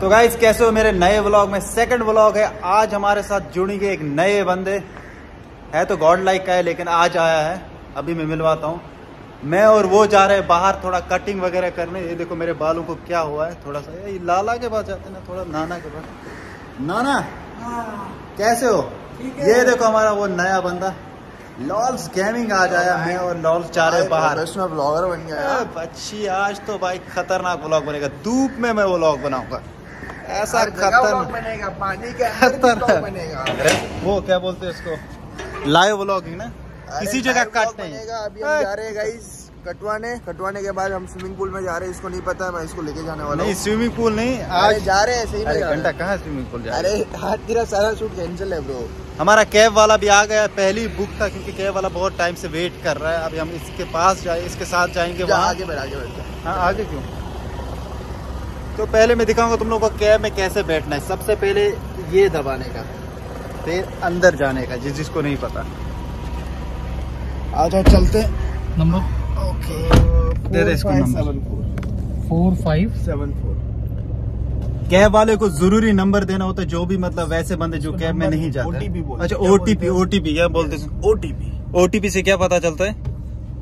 तो गाइज़ कैसे हो मेरे नए व्लॉग में? सेकंड व्लॉग है। आज हमारे साथ जुड़ेंगे एक नए बंदे। है तो गॉड लाइक का है लेकिन आज आया है। अभी मैं मिलवाता हूँ। मैं और वो जा रहे हैं बाहर थोड़ा कटिंग वगैरह करने। ये देखो मेरे बालों को क्या हुआ है थोड़ा सा। ये लाला के पास जाते हैं ना थोड़ा नाना के पास। नाना कैसे हो? ये देखो हमारा वो नया बंदा। लॉल्स गेमिंग आज आया। मैं और लॉल्स जा रहे बाहर। ब्लॉगर बन गया। बच्ची आज तो भाई खतरनाक ब्लॉग बनेगा। धूप में मैं व्लॉग बनाऊँगा। ऐसा खतरनाक बनेगा पानी के खतरनाक। बनेगा। वो क्या बोलते हैं इसको लाइव व्लॉगिंग ना? किसी जगह कट नहीं अभी हम जा रहे हैं गाइस कटवाने। कटवाने के बाद हम स्विमिंग पूल में जा रहे हैं इसको नहीं पता है मैं इसको लेके जाने वाला नहीं स्विमिंग पूल नहीं आज जा रहे हैं सही में रहे घंटा कहाँ स्विमिंग पूल जा अरे हाथ तेरा सारा शूट कैंसिल है ब्रो हमारा कैब वाला भी आ गया पहली बुक था क्योंकि कैब वाला बहुत टाइम से वेट कर रहा है। अभी हम इसके पास जाए इसके साथ जाएँगे जा वहाँ। आगे बढ़ आगे बढ़। हाँ आगे क्यों? तो पहले मैं दिखाऊँगा तुम लोगों को कैब में कैसे बैठना है। सबसे पहले ये दबाने का फिर अंदर जाने का जिस जिसको नहीं पता। आ जाओ चलते। नंबर? ओके। दे दे इसको number. Four. Four five? Seven four. Cab वाले को ज़रूरी नंबर देना होता है जो भी मतलब वैसे बंदे जो कैब में नहीं जाते। बोलते अच्छा ओटीपी ओटीपी क्या बोलते हैं? ओटीपी। ओटीपी से क्या पता चलता है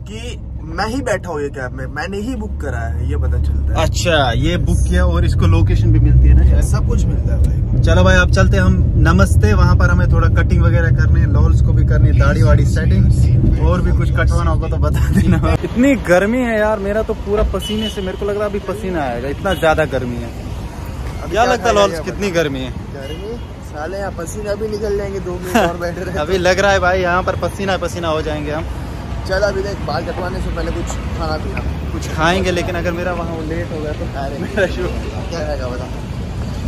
कि मैं ही बैठा हूँ ये कैब में। मैंने ही बुक करा है ये पता चलता है। अच्छा ये बुक किया और इसको लोकेशन भी मिलती है ना? सब कुछ मिलता है भाई। चलो भाई आप चलते हम। नमस्ते वहाँ पर हमें थोड़ा कटिंग वगैरह करनी है लॉल्स को भी करनी है दाढ़ी वाड़ी सेटिंग और भी कुछ कटवाना होगा तो बता देना। इतनी गर्मी है यार मेरा तो पूरा पसीने से मेरे को लग रहा है अभी पसीना आएगा इतना ज़्यादा गर्मी है। क्या लगता है लॉल्स कितनी गर्मी है? गर्मी? साले यहाँ पसीना भी निकल जाएँगे दो मिनट और बैठे अभी लग रहा है भाई यहाँ पर पसीना पसीना हो जाएँगे हम। चल अभी देख बाल कटवाने से पहले कुछ खाना पीना। कुछ खाएँगे लेकिन अगर मेरा वहाँ लेट हो गया तो अरे मेरा शुरू क्या रहेगा बता।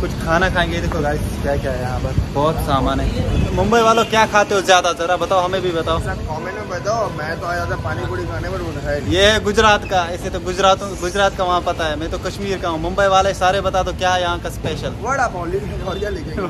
कुछ खाना खाएँगे देखो गाइस क्या क्या है यहाँ पर। बहुत सामान है। मुंबई वालों क्या खाते हो ज़्यादा? जरा बताओ हमें भी बताओ। कमेंट में बताओ मैं तो आया था पानी पूरी खाने पर ये है गुजरात का ऐसे तो गुजरात गुजरात का वहाँ पता है मैं तो कश्मीर का हूँ। मुंबई वाले सारे बता दो क्या है यहाँ का स्पेशल वड़ा पाव लिख और क्या लिखेंगे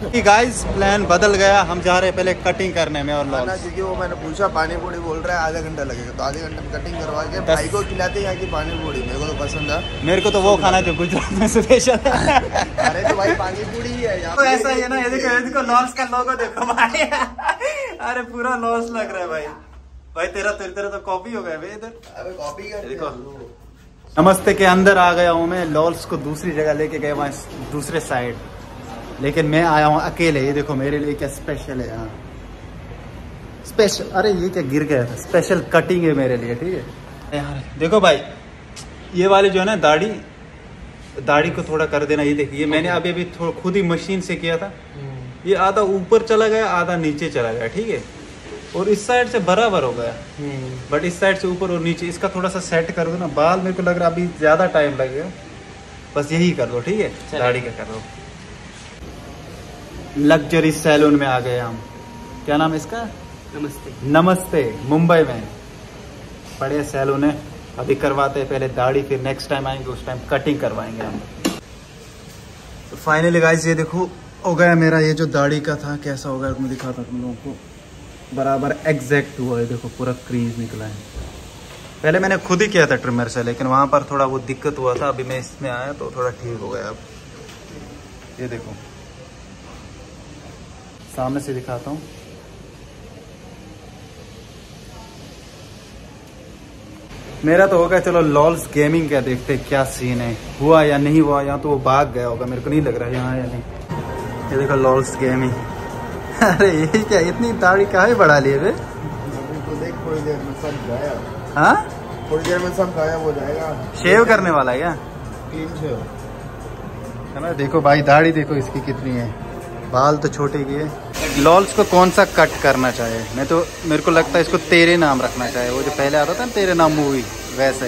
गाइस प्लान बदल गया हम जा रहे पहले कटिंग करने में और लॉस क्योंकि वो मैंने पूछा पानी पूरी बोल रहा है आधा घंटा लगेगा। तो आधे घंटे में कटिंग करवा के दस- भाई को खिलाते यहाँ की पानी पूरी मेरे को तो पसंद है मेरे को तो वो खाना जो गुजरात में स्पेशल है। अरे तो भाई पानी पूरी ही है तो ऐसा ही है ना ये देखो ये देखो लॉस का लोगो देखो भाई। अरे पूरा लॉस लग रहा है भाई। भाई तेरा तेरा तेरा तो कॉपी हो गया भाई इधर। अबे कॉपी कर देखो। नमस्ते के अंदर आ गया हूँ मैं लॉल्स को दूसरी जगह लेके गए वहाँ दूसरे साइड लेकिन मैं आया हूँ अकेले ये देखो मेरे लिए क्या स्पेशल है यहाँ। स्पेशल अरे ये क्या गिर गया था। स्पेशल कटिंग है मेरे लिए ठीक है? यार देखो भाई ये वाली जो है ना दाढ़ी दाढ़ी को थोड़ा कर देना ये देखिए मैंने अभी अभी थोड़ा खुद ही मशीन से किया था। ये आधा ऊपर चला गया आधा नीचे चला गया ठीक है? और इस साइड से बराबर हो गया। बट इस साइड से ऊपर और नीचे इसका थोड़ा सा सेट कर दो ना। बाल मेरे को लग रहा है अभी ज़्यादा टाइम लगेगा। बस यही कर दो ठीक है? दाढ़ी का कर दो लग्जरी सैलून में आ गए हम। क्या नाम इसका? नमस्ते। नमस्ते मुंबई में। बड़े सैलून है। अभी करवाते हैं पहले दाढ़ी फिर नेक्स्ट टाइम आएँगे उस टाइम कटिंग करवाएँगे हम। तो फाइनली गाइस ये देखो हो गया मेरा ये जो दाढ़ी का था कैसा हो गया मैं दिखाता तुम लोगों को। बराबर एग्जैक्ट हुआ है देखो पूरा क्रीज निकला है। पहले मैंने खुद ही किया था ट्रिमर से लेकिन वहाँ पर थोड़ा वो दिक्कत हुआ था अभी मैं इसमें आया तो थोड़ा ठीक हो गया अब। ये देखो। सामने से दिखाता हूँ। मेरा तो होगा चलो लॉल्स गेमिंग का देखते क्या सीन है। हुआ या नहीं हुआ या तो वो भाग गया होगा मेरे को नहीं लग रहा यहाँ या नहीं। ये देखो लॉल्स गेमिंग। अरे ये क्या इतनी दाढ़ी काहे बढ़ा लिए रे? अभी तो देख थोड़ी देर में सब गायब। हाँ? थोड़ी देर में सब गायब हो जाएगा। शेव करने वाला है क्या? Clean shave. है ना देखो भाई दाढ़ी देखो इसकी कितनी है। बाल तो छोटे की है। लॉल्स को कौन सा कट करना चाहिए मैं तो मेरे को लगता है इसको तेरे नाम रखना चाहिए वो जो पहले आता था ना, तेरे नाम मूवी, वैसा।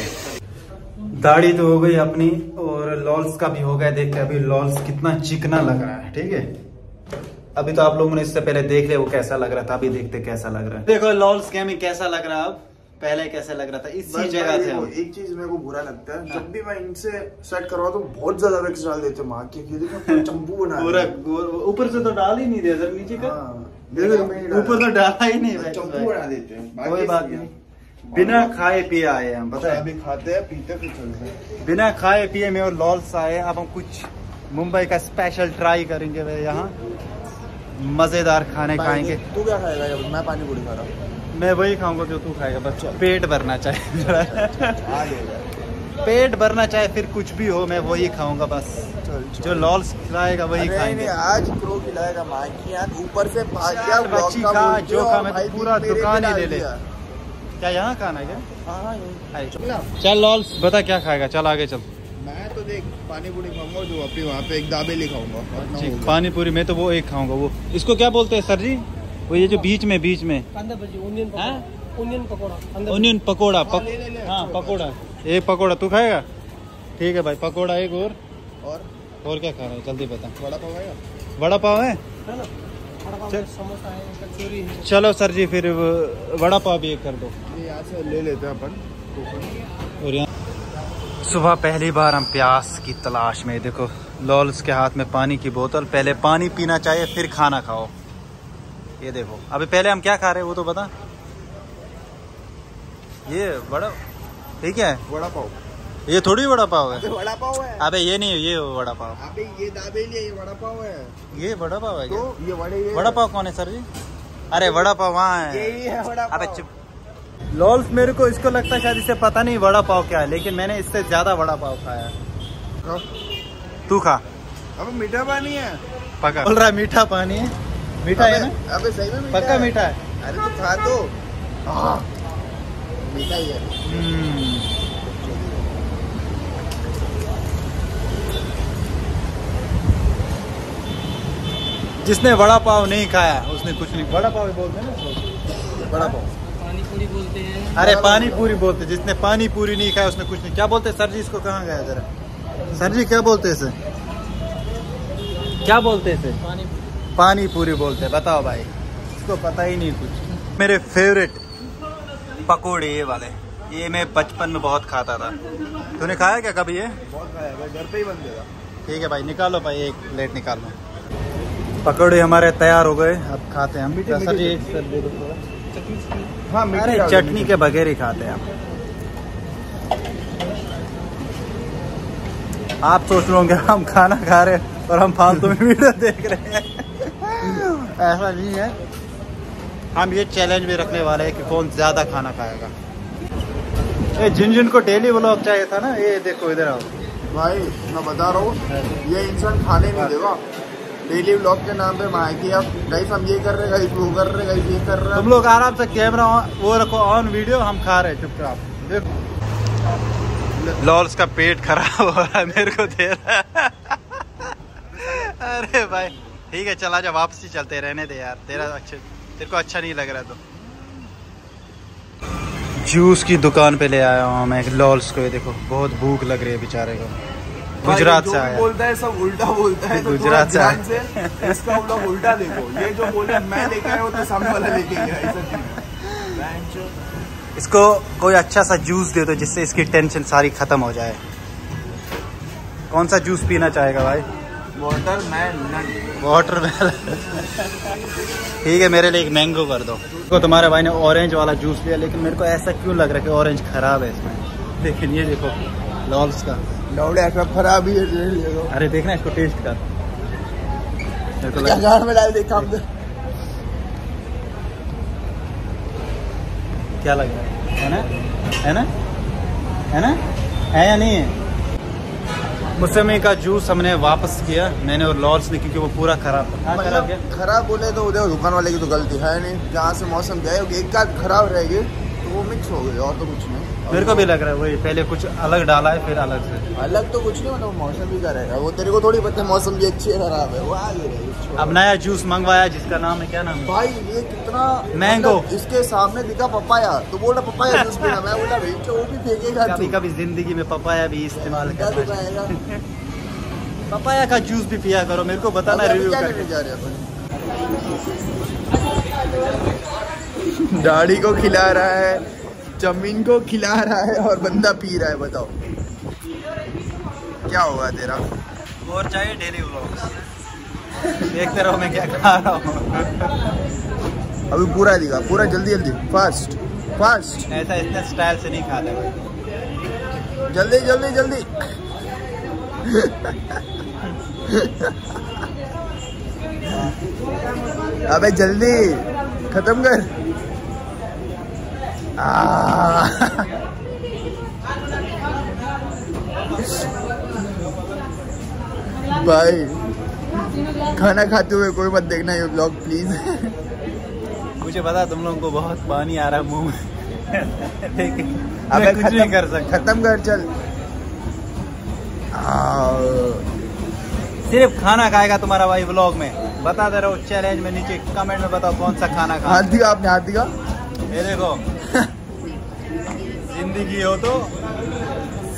दाढ़ी तो हो गई अपनी, और लॉल्स का भी हो गया। देख के अभी लॉल्स कितना चिकना लग रहा है, ठीक है? अभी तो आप लोगों ने इससे पहले देख लिया, वो कैसा लग रहा था। अभी देखते कैसा लग रहा है। देखो, लॉल्स के गेमिंग कैसा लग रहा है अब? पहले कैसे लग रहा था? इसी जगह भाई थे एक चीज़ मेरे को बुरा लगता है जब भी मैं इनसे सेट करवा तो बहुत ज़्यादा वैक्स डाल देते माँ के चंपू बना पूरा ऊपर से तो डाल ही नहीं दिया सर नीचे का। हाँ। ऊपर तो डाला ही नहीं चंपू बना देते हैं कोई बात नहीं। बिना खाए पिए आए हैं हम पता है? है अभी खाते हैं पीते फिर चलते हैं। बिना खाए पिए में और लॉल्स आए अब हम कुछ मुंबई का स्पेशल ट्राई करेंगे वे यहाँ। मज़ेदार खाने खाएँगे। तू क्या खाएगा? मैं पानी पूरी खा रहा हूँ। मैं वही खाऊँगा जो तू खाएगा बस पेट भरना चाहे। पेट भरना चाहे फिर कुछ भी हो मैं वही खाऊँगा बस। जो लॉल्स खिलाएगा वही खाएँगे। आज क्रो खिलाएगा ऊपर से बच्ची खा, जो खा, मैं तो पूरा दुकान ही ले ले। क्या यहाँ खाना है क्या? हाँ, चल। लॉल्स बता क्या खाएगा चल आगे चल। मैं तो देख पानी पूरी खाऊँगा जो अपनी वहाँ पे एक दाबेली खाऊँगा पानी पूरी मैं तो वो एक खाऊँगा वो। इसको क्या बोलते हैं सर जी वो ये जो बीच में बीच में। ओनियन हाँ? पकोड़ा ओनियन पकोड़ा पकोड़ा हाँ, पक, हाँ पकोड़ा। एक पकोड़ा तू खाएगा? ठीक है भाई पकोड़ा एक और। और? और क्या खा रहे है? जल्दी बता। वड़ा पाव आएगा? वड़ा पाव है? है चल। है, समोसा है है। चलो सर जी फिर वड़ा पाव भी एक कर दो। यहाँ से ले लेते हैं अपन। और यहाँ सुबह पहली बार हम प्यास की तलाश में देखो लॉल्स के हाथ में पानी की बोतल। पहले पानी पीना चाहिए फिर खाना खाओ। ये देखो। अभी पहले हम क्या खा रहे हैं वो तो बता। ये बड़ा ठीक है? वड़ा पाव। ये थोड़ी वड़ा पाव है। वड़ा पाव है। अबे ये नहीं ये वड़ा पाव। अबे ये दाबेली है ये वड़ा पाव है। ये वड़ा पाव है तो ये वड़े ये वड़ा पाव कौन है सर जी? अरे वड़ा पाव वहाँ है। यही है वड़ा अबे चुप। लॉल्स मेरे को इसको लगता है शायद इसे पता नहीं वड़ा पाव क्या है लेकिन मैंने इससे ज़्यादा वड़ा पाव खाया है। तू खा। अबे मीठा पानी है। पका बोल रहा है मीठा पानी है। मीठा है ना? अबे सही में पक्का मीठा है? अरे तो खा तो। हाँ। मीठा ही है। हम्म, जिसने वड़ा पाव नहीं खाया उसने कुछ नहीं वड़ा पाव बोलते हैं ना वड़ा पाव। पानी पूरी बोलते हैं। अरे पानी पूरी बोलते जिसने पानी पूरी नहीं खाया उसने कुछ नहीं क्या बोलते सर जी इसको कहाँ गया जरा? सर जी क्या बोलते इसे? क्या बोलते इसे? पानी पानी पूरी बोलते हैं। बताओ भाई। इसको पता ही नहीं कुछ। मेरे फेवरेट पकोड़े ये वाले। ये मैं बचपन में बहुत खाता था। तूने खाया क्या कभी ये? बहुत खाया मैं घर पे ही बन देगा ठीक है भाई निकालो भाई एक प्लेट निकालो पकौड़े हमारे तैयार हो गए अब खाते हैं हम। सर दो हाँ अरे चटनी के बगैर ही खाते हैं हम आप सोच लोगे हम खाना खा रहे हैं और हम फालतू में वीडियो देख रहे हैं। ऐसा नहीं है। हम ये चैलेंज भी रखने वाले हैं कि कौन ज़्यादा खाना खाएगा। ये जिन जिन को डेली व्लॉग चाहिए था ना? ये देखो इधर आओ। भाई मैं बता रहा हूँ ये इंसान खाने नहीं देगा। डेली व्लॉग के नाम पे माँ की अब गाइस हम ये कर रहे हैं गाइस वो कर रहे हैं गाइस ये कर रहे तुम हैं लोग आराम से कैमरा वो रखो ऑन वीडियो हम खा रहे हैं चुपचाप। देखो। लॉल्स का पेट खराब हो रहा है मेरे को दे रहा है। अरे भाई। ठीक है चला जा वापस ही चलते रहने दे यार। तेरा अच्छा तेरे को अच्छा नहीं लग रहा तो। जूस की दुकान पे ले आया हूँ मैं लॉल्स को। ये देखो बहुत भूख लग रही है बेचारे को। गुजरात से आया। बोलता है सब उल्टा बोलता है तो गुजरात से आया। इसका लोग उल्टा देखो। ये जो बोले मैं लेके आया तो सामने वाला लेके गया है। इसको कोई अच्छा सा जूस दे दो जिससे इसकी टेंशन सारी खत्म हो जाए। कौन सा जूस पीना चाहेगा भाई? वाटर मैन वाटर ठीक है मेरे लिए एक मैंगो कर दो। तो तुम्हारे भाई ने ऑरेंज वाला जूस लिया लेकिन मेरे को ऐसा क्यों लग रहा है कि ऑरेंज खराब है इसमें? लेकिन ये देखो। लॉल्स का। लौड़े सब खराब ही है अरे देखना इसको टेस्ट कर। में डाल दे काम क्या लग रहा है? है ना? है ना? है ना? है या नहीं है? मुसमी का जूस हमने वापस किया मैंने और लॉर्स ने क्योंकि वो पूरा खराब था। खराब मतलब खराब बोले तो उधर दुकान वाले की तो गलती है नहीं जहाँ से मौसम गए एक आध खराब रहेगी वो मिक्स हो गई और तो कुछ नहीं। मेरे को भी लग रहा है वही पहले कुछ अलग डाला है फिर अलग से। अलग तो कुछ नहीं मतलब मौसम भी का रहेगा। वो तेरे को थोड़ी पता है मौसम भी अच्छी है खराब है। वो आगे रहेगी अब नया जूस मंगवाया जिसका नाम है क्या नाम है? भाई ये कितना मैंगो। मतलब इसके सामने दिखा पपाया। तो बोल पपाया जूस पीना। मैं बोला भाई वो भी फेंकेगा कभी कभी ज़िंदगी में पपाया भी इस्तेमाल दिखाएगा चाहिए। पपाया का जूस भी पिया करो मेरे को बताना रिव्यू करके। जा रहे हैं दाढ़ी को खिला रहा है ज़मीन को खिला रहा है और बंदा पी रहा है बताओ। क्या होगा तेरा? और चाहिए डेली व्लॉग्स देखते रहो मैं क्या खा रहा हूँ। अभी पूरा दिखा पूरा जल्दी जल्दी। फास्ट फास्ट ऐसा इतने स्टाइल से नहीं खाते जल्दी जल्दी जल्दी। अबे जल्दी खत्म कर। भाई खाना खाते हुए कोई मत देखना ये ब्लॉग प्लीज़ मुझे पता तुम लोगों को बहुत पानी आ रहा है मुँह में। लेकिन अबे कुछ नहीं कर सकता। खत्म कर चल। आ, सिर्फ़ खाना खाएगा तुम्हारा भाई ब्लॉग में। बता दे रहा हूँ चैलेंज में नीचे कमेंट में बताओ कौन सा खाना खा हाथ दिया आपने हाथ दिया ये देखो। ज़िंदगी हो तो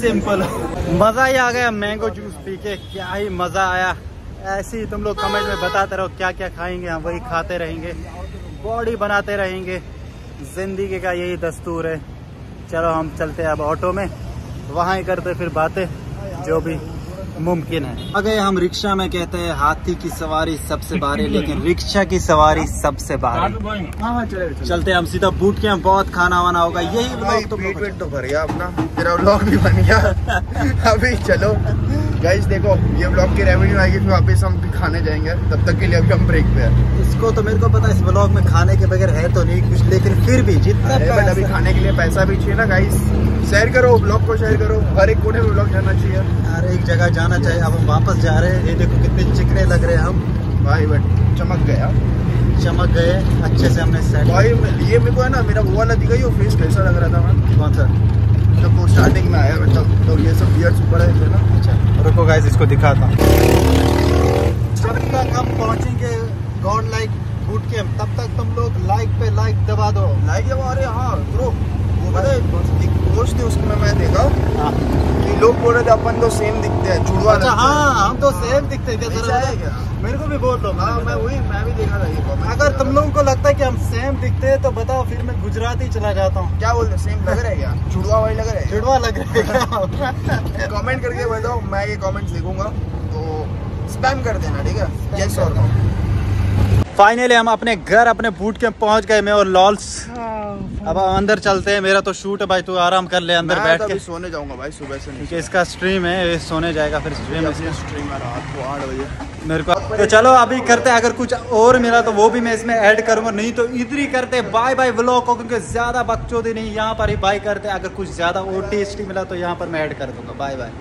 सिंपल हो। मज़ा ही आ गया मैंगो जूस पी के क्या ही मज़ा आया। ऐसे ही तुम लोग कमेंट में बताते रहो क्या क्या खाएँगे हम वही खाते रहेंगे बॉडी बनाते रहेंगे। ज़िंदगी का यही दस्तूर है। चलो हम चलते हैं अब ऑटो में वहाँ ही करते फिर बातें जो भी। मुमकिन है। अगर हम रिक्शा में कहते हैं हाथी की सवारी सबसे बारी लेकिन रिक्शा की सवारी सबसे भारी हाँ हाँ चले चले। चलते हम सीधा बूट के हम बहुत खाना वाना होगा। यही तो भर गया अपना। तेरा व्लॉग भी बन गया। अभी चलो। गाइस देखो ये व्लॉग की रेवेन्यू आएगी फिर वापस हम भी खाने जाएँगे। तब तक के लिए अभी हम ब्रेक पे हैं। इसको तो मेरे को पता है इस ब्लॉग में खाने के बगैर है तो नहीं कुछ लेकिन फिर भी जितना बट अभी खाने के लिए पैसा भी चाहिए ना गाइस शेयर करो ब्लॉग को शेयर करो। हर एक कोने में ब्लॉग जाना चाहिए। हर एक जगह जाना चाहिए। अब हम वापस जा रहे हैं। ये देखो कितने चिकने लग रहे हैं हम। भाई बट चमक गया चमक गए अच्छे से हमने सेट भाई ये मेरे को है ना मेरा वो वाला दिखा वो फेस कैसा लग रहा था मैं कौन सा? जब वो स्टार्टिंग में आया मतलब तो ये सब बियर्स ऊपर है ना? अच्छा। रुको गाइस इसको दिखाता हूँ। जब तक हम पहुँचेंगे गॉड लाइक बूट कैंप तब तक तुम लोग लाइक पे लाइक दबा दो। लाइक दबा अरे हाँ? ग्रुप वो पता है एक पोस्ट थी उसमें मैं देखा बोल रहे थे अपन तो सेम दिखते हैं जुड़वा अच्छा हाँ। हम तो सेम दिखते हैं क्या है क्या? मेरे को भी बोल दो हाँ मैं वही मैं भी देखा था अगर तुम लोगों को लगता है कि हम सेम दिखते हैं तो बताओ फिर मैं गुजराती चला जाता हूँ। क्या बोलते सेम लग रहा है क्या? जुड़वा वही लग रहा है? चिड़वा लग रहा है कमेंट करके बताओ मैं ये कमेंट्स देखूँगा तो स्पैम कर देना ठीक है? यस और फाइनली हम अपने घर अपने बूट के पहुँच गए मैं और लॉल्स। अब अंदर चलते हैं। मेरा तो शूट है भाई तू आराम कर ले अंदर बैठ तो के। सोने जाऊँगा भाई सुबह से क्योंकि इसका स्ट्रीम है ये सोने जाएगा फिर स्ट्रीम स्ट्रीम है रात को आठ बजे। मेरे को तो चलो अभी करते हैं अगर कुछ और मिला तो वो भी मैं इसमें ऐड करूँगा नहीं तो इधर ही करते बाय बाय व्लॉग को क्योंकि ज़्यादा बकचोदी नहीं यहाँ पर ही बाय करते अगर कुछ ज़्यादा और टेस्टी मिला तो यहाँ पर मैं ऐड कर दूँगा। Bye bye